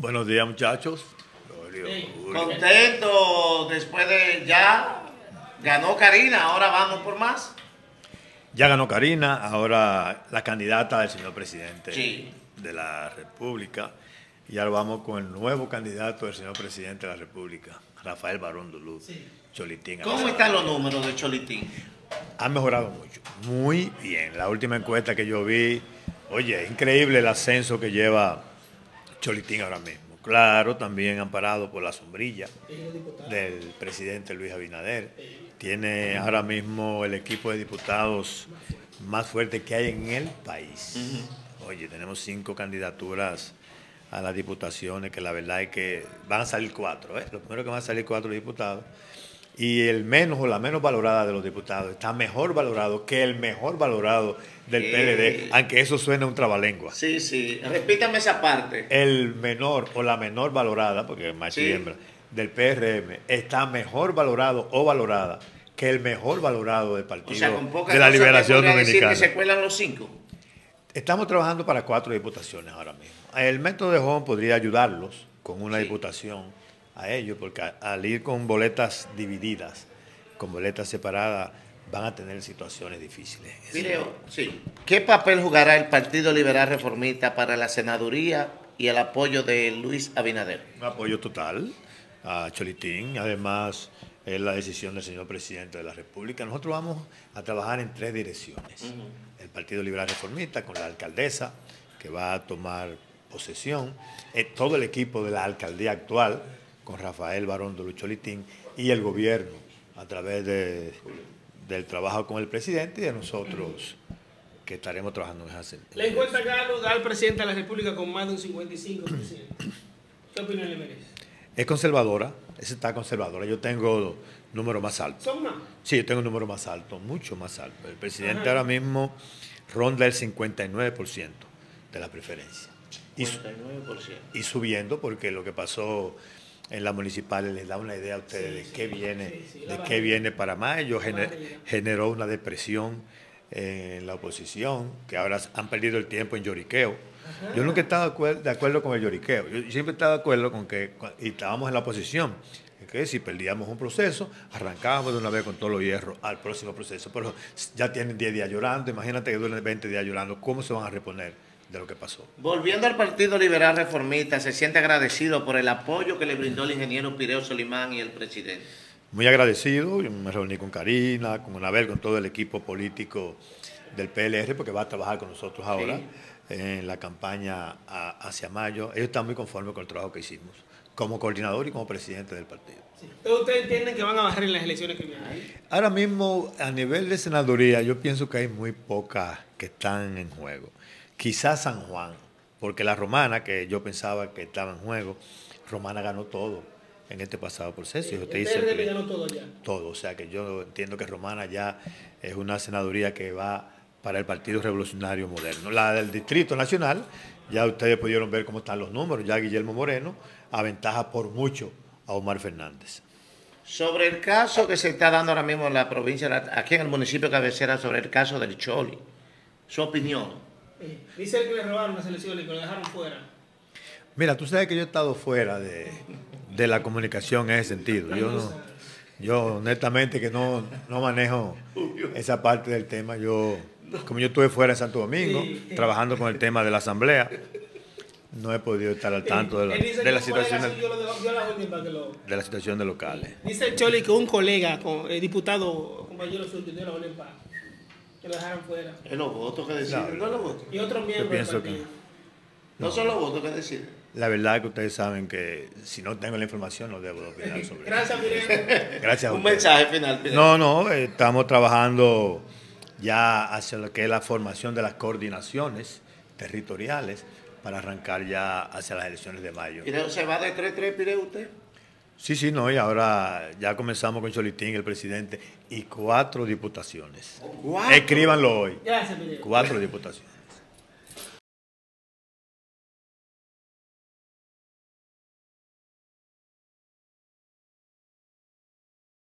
Buenos días, muchachos. Contento después de ya ganó Karina, ahora vamos por más. Ya ganó Karina, ahora la candidata del señor presidente Sí. de la República. Y ahora vamos con el nuevo candidato del señor presidente de la República, Rafael Barón Dulú, Cholitín. ¿Cómo están los números de Cholitín? Ha mejorado mucho, muy bien. La última encuesta que yo vi, oye, es increíble el ascenso que lleva Cholitín ahora mismo. Claro, también amparado por la sombrilla del presidente Luis Abinader. Tiene ahora mismo el equipo de diputados más fuerte que hay en el país. Oye, tenemos cinco candidaturas a las diputaciones, que la verdad es que van a salir cuatro. ¿eh? Lo primero que van a salir cuatro diputados. Y el menos o la menos valorada de los diputados está mejor valorado que el mejor valorado del Eh. PLD, aunque eso suena un trabalengua. Sí, sí, repítame esa parte. El menor o la menor valorada, porque es y Sí. hembra, del PRM está mejor valorado o valorada que el mejor valorado del O Partido sea, con poca de la Liberación podría decir Dominicana. que se cuelan los cinco. Estamos trabajando para cuatro diputaciones ahora mismo. El método de Home podría ayudarlos con una Sí. diputación a ellos, porque al ir con boletas divididas, con boletas separadas, van a tener situaciones difíciles. Mire, sí. ¿Qué papel jugará el Partido Liberal Reformista para la senaduría y el apoyo de Luis Abinader? Un apoyo total a Cholitín. Además, es la decisión del señor presidente de la República. Nosotros vamos a trabajar en tres direcciones. El Partido Liberal Reformista con la alcaldesa, que va a tomar posesión. eh, todo el equipo de la alcaldía actual, con Rafael Barón de Cholitín, y el gobierno, a través de- del trabajo con el presidente y de nosotros, que estaremos trabajando en esa encuesta Galo da al presidente de la República con más de un 55%. ¿Qué opinión le merece? Es conservadora, esa está conservadora. Yo tengo números más altos. ¿Son más? Sí, yo tengo un número más alto, mucho más alto. El presidente Ajá. ahora mismo ronda el 59% de la preferencia. Y, su- 59%. y subiendo porque lo que pasó en las municipales les da una idea a ustedes de qué viene, sí, la de qué viene para mayo, La gener- generó una depresión en la oposición, que ahora han perdido el tiempo en lloriqueo. Yo nunca he estado de acuer- de acuerdo con el lloriqueo. Yo siempre he estado de acuerdo con que, y estábamos en la oposición, que si perdíamos un proceso, arrancábamos de una vez con todos los hierros al próximo proceso. Pero ya tienen 10 días llorando, imagínate que duren 20 días llorando, ¿cómo se van a reponer de lo que pasó? Volviendo al Partido Liberal Reformista, se siente agradecido por el apoyo que le brindó el ingeniero Pireo Solimán y el presidente. Muy agradecido, yo me reuní con Karina, con Anabel, con todo el equipo político del PLR, porque va a trabajar con nosotros ahora en la campaña a- hacia mayo. Ellos están muy conformes con el trabajo que hicimos, como coordinador y como presidente del partido. Sí. ¿Ustedes entienden que van a bajar en las elecciones que vienen? Ahora mismo, a nivel de senaduría, yo pienso que hay muy pocas que están en juego. Quizás San Juan, porque la romana, que yo pensaba que estaba en juego, Romana ganó todo en este pasado proceso. usted dice PRD que- ganó todo ya. todo. O sea que yo entiendo que Romana ya es una senaduría que va para el Partido Revolucionario Moderno. La del Distrito Nacional, ya ustedes pudieron ver cómo están los números. Ya Guillermo Moreno aventaja por mucho a Omar Fernández. Sobre el caso que se está dando ahora mismo en la provincia, aquí en el municipio de cabecera, sobre el caso del Choli, su opinión. Eh, Dice él que le robaron las elecciones y que lo dejaron fuera. Mira, tú sabes que yo he estado fuera de, de la comunicación en ese sentido. Yo, no- yo honestamente que no, no manejo esa parte del tema. Yo, como yo estuve fuera en Santo Domingo, trabajando con el tema de la asamblea, no he podido estar al tanto de la, de la situación de, la de situación de locales. Dice el Choli que un colega, con, eh, diputado, compañero suyo, dio la para que lo dejaran fuera. Es los votos que deciden, no, los votos. Y otro miembro del pienso partido. No son los votos que deciden. La verdad es que ustedes saben que si no tengo la información no debo de opinar sobre eso. Gracias, Miguel. Gracias a Un mensaje final. No, no, eh, estamos trabajando ya hacia lo que es la formación de las coordinaciones territoriales para arrancar ya hacia las elecciones de mayo. Pireo, ¿Se va de 3-3, Pireo, usted? Sí, sí, no, y ahora ya comenzamos con Cholitín, el presidente, y cuatro diputaciones. Cuatro. Escríbanlo hoy. Gracias, Miguel. Cuatro diputaciones.